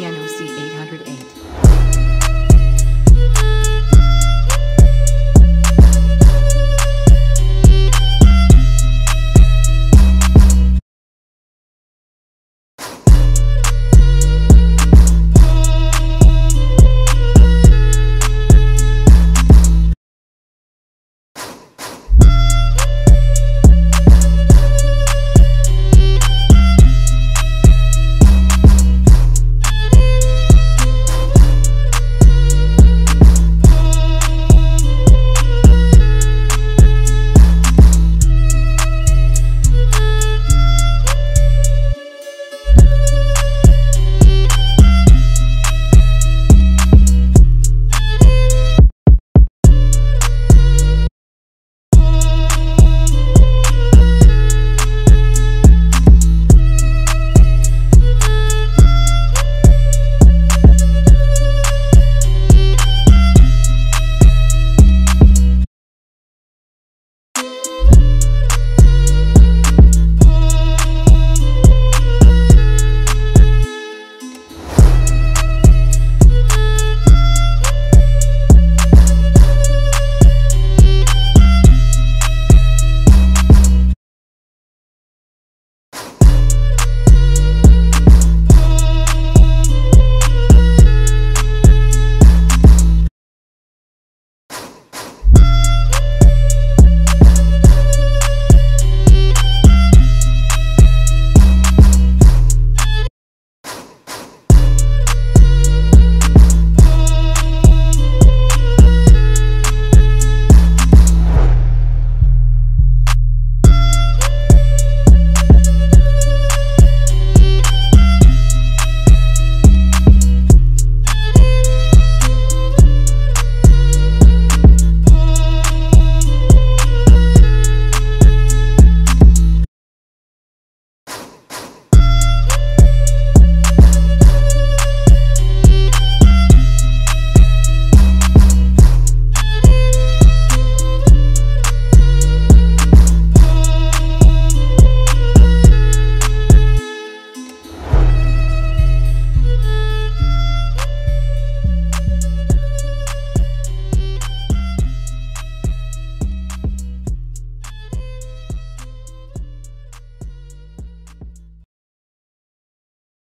CNOC 808.